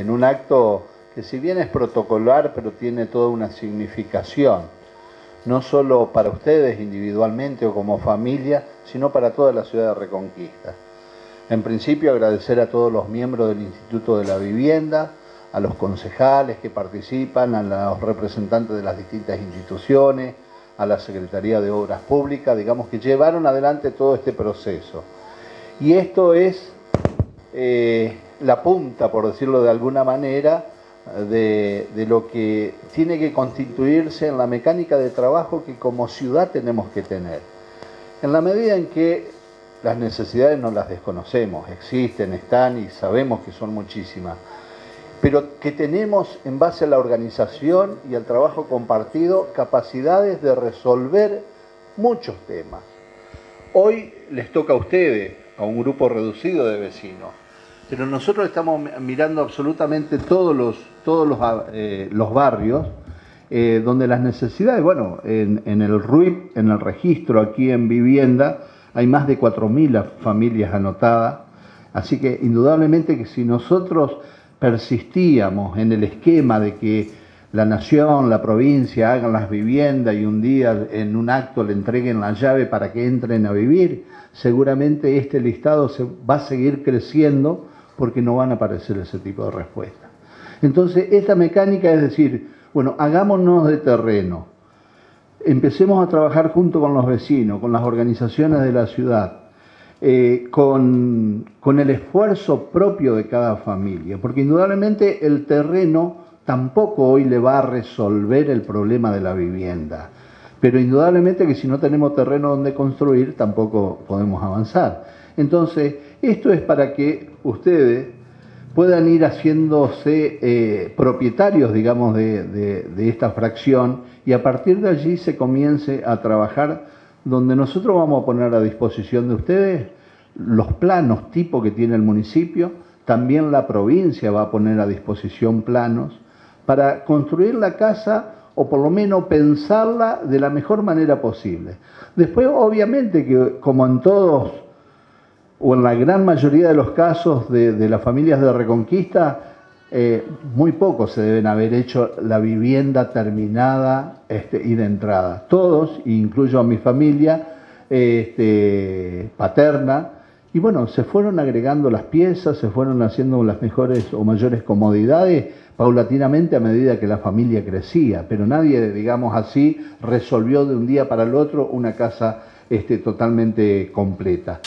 en un acto que si bien es protocolar, pero tiene toda una significación, no solo para ustedes individualmente o como familia, sino para toda la ciudad de Reconquista. En principio agradecer a todos los miembros del Instituto de la Vivienda, a los concejales que participan, a los representantes de las distintas instituciones, a la Secretaría de Obras Públicas, digamos que llevaron adelante todo este proceso. Y esto es eh, la punta, por decirlo de alguna manera, de, de, lo que tiene que constituirse en la mecánica de trabajo que como ciudad tenemos que tener. En la medida en que las necesidades no las desconocemos, existen, están y sabemos que son muchísimas, pero que tenemos en base a la organización y al trabajo compartido capacidades de resolver muchos temas. Hoy les toca a ustedes, a un grupo reducido de vecinos, pero nosotros estamos mirando absolutamente todos los, todos los, eh, los barrios eh, donde las necesidades, bueno, en, en el RUIP, en el registro aquí en vivienda, hay más de 4.000 familias anotadas, así que indudablemente que si nosotros persistíamos en el esquema de que la nación, la provincia hagan las viviendas y un día en un acto le entreguen la llave para que entren a vivir, seguramente este listado se va a seguir creciendo porque no van a aparecer ese tipo de respuestas. Entonces, esta mecánica es decir, bueno, hagámonos de terreno, empecemos a trabajar junto con los vecinos, con las organizaciones de la ciudad, eh, con, con el esfuerzo propio de cada familia, porque indudablemente el terreno tampoco hoy le va a resolver el problema de la vivienda. Pero indudablemente que si no tenemos terreno donde construir, tampoco podemos avanzar. Entonces, esto es para que ustedes puedan ir haciéndose eh, propietarios, digamos, de, de, esta fracción y a partir de allí se comience a trabajar donde nosotros vamos a poner a disposición de ustedes los planos tipo que tiene el municipio, también la provincia va a poner a disposición planos para construir la casa o por lo menos pensarla de la mejor manera posible. Después, obviamente, que como en todos o en la gran mayoría de los casos de, las familias de Reconquista, eh, muy pocos se deben haber hecho la vivienda terminada este, y de entrada. Todos, incluyo a mi familia este, paterna, y bueno, se fueron agregando las piezas, se fueron haciendo las mejores o mayores comodidades paulatinamente a medida que la familia crecía, pero nadie, digamos así, resolvió de un día para el otro una casa este, totalmente completa.